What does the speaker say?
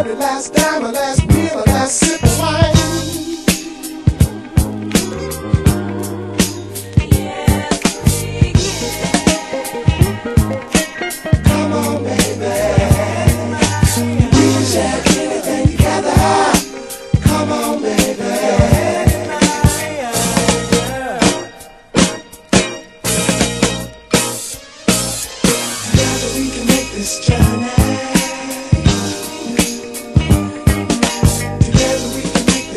Every last time, my last